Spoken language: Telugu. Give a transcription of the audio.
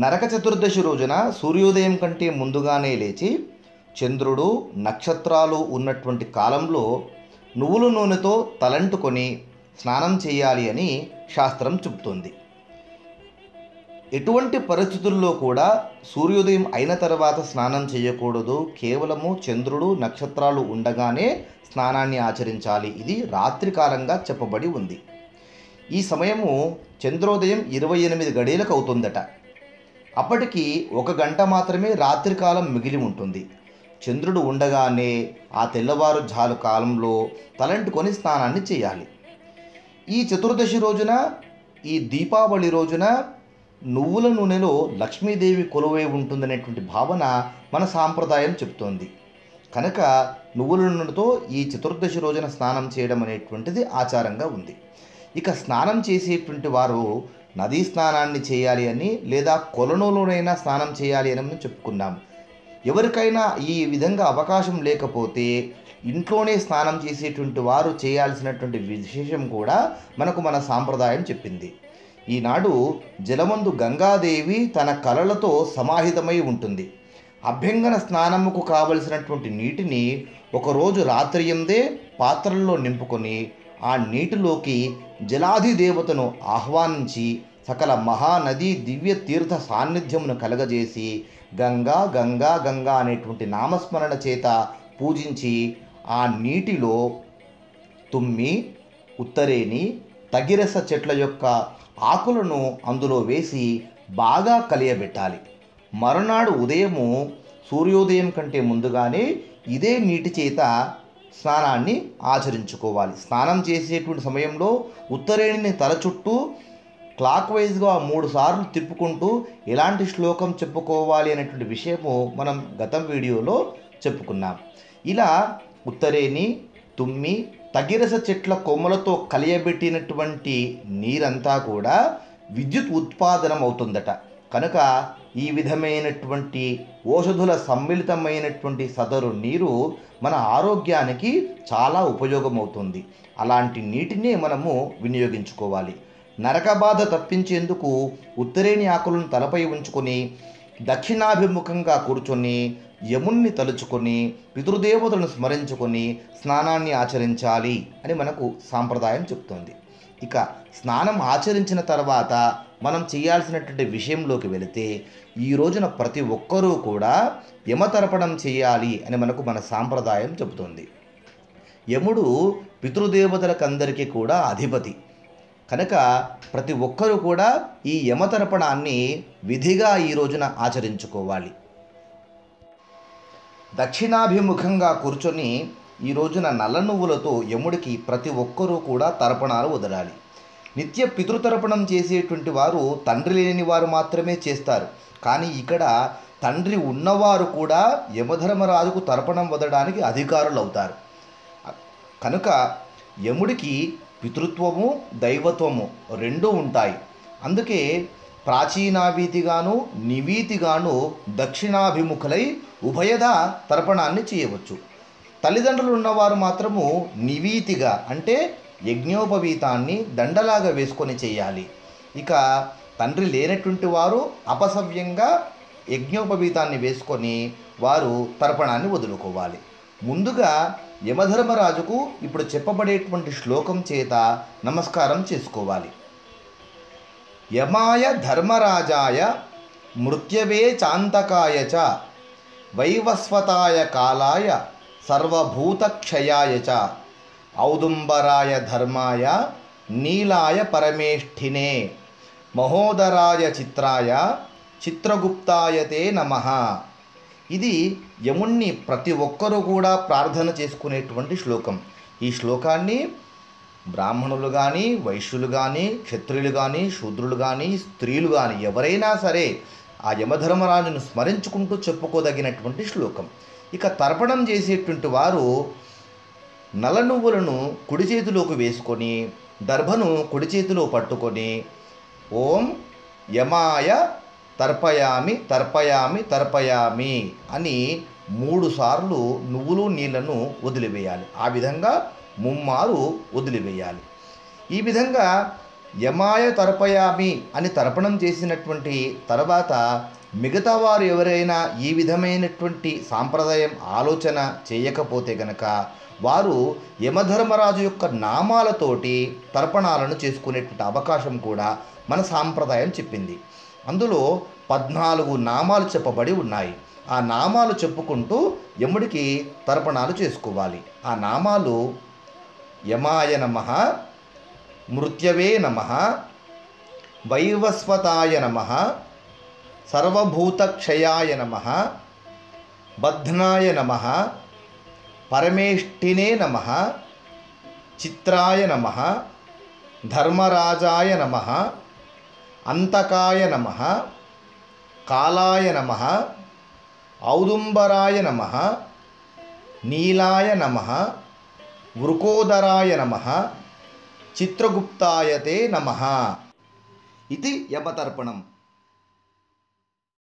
నరక చతుర్దశి రోజున సూర్యోదయం కంటే ముందుగానే లేచి చంద్రుడు నక్షత్రాలు ఉన్నటువంటి కాలంలో నువ్వుల నూనెతో తలంటుకొని స్నానం చేయాలి అని శాస్త్రం చెబుతుంది. ఎటువంటి పరిస్థితుల్లో కూడా సూర్యోదయం అయిన తర్వాత స్నానం చేయకూడదు. కేవలము చంద్రుడు నక్షత్రాలు ఉండగానే స్నానాన్ని ఆచరించాలి. ఇది రాత్రికాలంగా చెప్పబడి ఉంది. ఈ సమయము చంద్రోదయం ఇరవై ఎనిమిది గడియలకు అవుతుందట. అప్పటికి ఒక గంట మాత్రమే రాత్రికాలం మిగిలి ఉంటుంది. చంద్రుడు ఉండగానే ఆ తెల్లవారు జాలు కాలంలో తలంటుకొని స్నానాన్ని చేయాలి. ఈ చతుర్దశి రోజున ఈ దీపావళి రోజున నువ్వుల నూనెలో లక్ష్మీదేవి కొలువై ఉంటుందనేటువంటి భావన మన సాంప్రదాయం చెప్తోంది కనుక నువ్వుల నూనెతో ఈ చతుర్దశి రోజున స్నానం చేయడం అనేటువంటిది ఆచారంగా ఉంది. ఇక స్నానం చేసేటువంటి వారు నదీ స్నానాన్ని చేయాలి అని లేదా కొలనులోనైనా స్నానం చేయాలి అని మనం చెప్పుకున్నాం. ఎవరికైనా ఈ విధంగా అవకాశం లేకపోతే ఇంట్లోనే స్నానం చేసేటువంటి వారు చేయాల్సినటువంటి విశేషం కూడా మనకు మన సాంప్రదాయం చెప్పింది. ఈనాడు జలమందు గంగాదేవి తన కలలతో సమాహితమై ఉంటుంది. అభ్యంగన స్నానముకు కావలసినటువంటి నీటిని ఒకరోజు రాత్రి ఎందే పాత్రల్లో నింపుకొని ఆ నీటిలోకి జలాది దేవతను ఆహ్వానించి సకల మహానది దివ్య తీర్థ సాన్నిధ్యమును కలగజేసి గంగా గంగా గంగా అనేటువంటి నామస్మరణ చేత పూజించి ఆ నీటిలో తుమ్మి ఉత్తరేని తగిరస చెట్ల యొక్క ఆకులను అందులో వేసి బాగా కలియబెట్టాలి. మరునాడు ఉదయము సూర్యోదయం కంటే ముందుగానే ఇదే నీటి చేత స్నానాన్ని ఆచరించుకోవాలి. స్నానం చేసేటువంటి సమయంలో ఉత్తరేణిని తల చుట్టూ క్లాక్ వైజ్గా మూడు సార్లు తిప్పుకుంటూ ఎలాంటి శ్లోకం చెప్పుకోవాలి అనేటువంటి విషయము మనం గతం వీడియోలో చెప్పుకున్నాం. ఇలా ఉత్తరేణి తుమ్మి తగిరస చెట్ల కొమ్మలతో కలియబెట్టినటువంటి నీరంతా కూడా విద్యుత్ ఉత్పాదనం అవుతుందట. కనుక ఈ విధమైనటువంటి ఓషధుల సమ్మిళితమైనటువంటి సదరు నీరు మన ఆరోగ్యానికి చాలా ఉపయోగమవుతుంది. అలాంటి నీటినే మనము వినియోగించుకోవాలి. నరక బాధ తప్పించేందుకు ఉత్తరేణి ఆకులను తలపై ఉంచుకొని దక్షిణాభిముఖంగా కూర్చొని యముణ్ణి తలుచుకొని పితృదేవతలను స్మరించుకొని స్నానాన్ని ఆచరించాలి అని మనకు సాంప్రదాయం చెప్తోంది. ఇక స్నానం ఆచరించిన తర్వాత మనం చేయాల్సినటువంటి విషయంలోకి వెళితే ఈ రోజున ప్రతి ఒక్కరూ కూడా యమతర్పణం చేయాలి అని మనకు మన సాంప్రదాయం చెబుతుంది. యముడు పితృదేవతలకందరికీ కూడా అధిపతి. కనుక ప్రతి ఒక్కరూ కూడా ఈ యమతర్పణాన్ని విధిగా ఈ రోజున ఆచరించుకోవాలి. దక్షిణాభిముఖంగా కూర్చొని ఈ రోజున నల్ల నువ్వులతో యముడికి ప్రతి ఒక్కరూ కూడా తర్పణాలు వదలాలి. నిత్య పితృతర్పణం చేసేటువంటి వారు తండ్రి లేని వారు మాత్రమే చేస్తారు. కానీ ఇక్కడ తండ్రి ఉన్నవారు కూడా యమధర్మరాజుకు తర్పణం వదడానికి అధికారులు అవుతారు కనుక యముడికి పితృత్వము దైవత్వము రెండూ ఉంటాయి. అందుకే ప్రాచీనావీతిగాను నివీతిగాను దక్షిణాభిముఖులై ఉభయద తర్పణాన్ని చేయవచ్చు. తల్లిదండ్రులు ఉన్నవారు మాత్రము నివీతిగా అంటే యజ్ఞోపవీతాన్ని దండలాగా వేసుకొని చేయాలి. ఇక తండ్రి లేనటువంటి వారు అపసవ్యంగా యజ్ఞోపవీతాన్ని వేసుకొని వారు తర్పణాన్ని వదులుకోవాలి. ముందుగా యమధర్మరాజుకు ఇప్పుడు చెప్పబడేటువంటి శ్లోకం చేత నమస్కారం చేసుకోవాలి. యమాయ ధర్మరాజాయ మృత్యవే చాంతకాయ చ వైవస్వతాయ కాలాయ సర్వభూతక్షయాయ చ ఔదుంబరాయ ధర్మాయ నీలాయ పరమేష్ఠినే మహోదరాయ చిత్రాయ చిత్రగుప్తాయతే నమ. ఇది యముణ్ణి ప్రతి ఒక్కరూ కూడా ప్రార్థన చేసుకునేటువంటి శ్లోకం. ఈ శ్లోకాన్ని బ్రాహ్మణులు కానీ వైశ్యులు కానీ క్షత్రియులు కానీ శూద్రులు కానీ స్త్రీలు కానీ ఎవరైనా సరే ఆ యమధర్మరాజును స్మరించుకుంటూ చెప్పుకోదగినటువంటి శ్లోకం. ఇక తర్పణం చేసేటువంటి వారు నల్ల నువ్వులను కుడి చేతిలోకి వేసుకొని దర్భను కుడి చేతిలో పట్టుకొని ఓం యమాయ తర్పయామి తర్పయామి తర్పయామి అని మూడు సార్లు నువ్వులు నీళ్ళను వదిలివేయాలి. ఆ విధంగా ముమ్మారు వదిలివేయాలి. ఈ విధంగా యమాయ తర్పయామి అని తర్పణం చేసినటువంటి తర్వాత మిగతా వారు ఎవరైనా ఈ విధమైనటువంటి సాంప్రదాయం ఆలోచన చేయకపోతే గనక వారు యమధర్మరాజు యొక్క నామాలతోటి తర్పణాలను చేసుకునేటువంటి అవకాశం కూడా మన సాంప్రదాయం చెప్పింది. అందులో పద్నాలుగు నామాలు చెప్పబడి ఉన్నాయి. ఆ నామాలు చెప్పుకుంటూ యముడికి తర్పణాలు చేసుకోవాలి. ఆ నామాలు యమాయ నమ మృత్యవే నమ వైవస్వతాయ నమ సర్వభూతక్షయాయ నమ బధ్నాయ నమ పరమేష్ఠినే నమ చిత్రాయ నమ ధర్మరాజాయ నమ అంతకాయ నమ కాలాయ నమ ఔదుంబరాయ నమ నీలాయ నమ వృకోదరాయ నమ చిత్రగుప్తాయతే నమ. ఇది యమతర్పణం.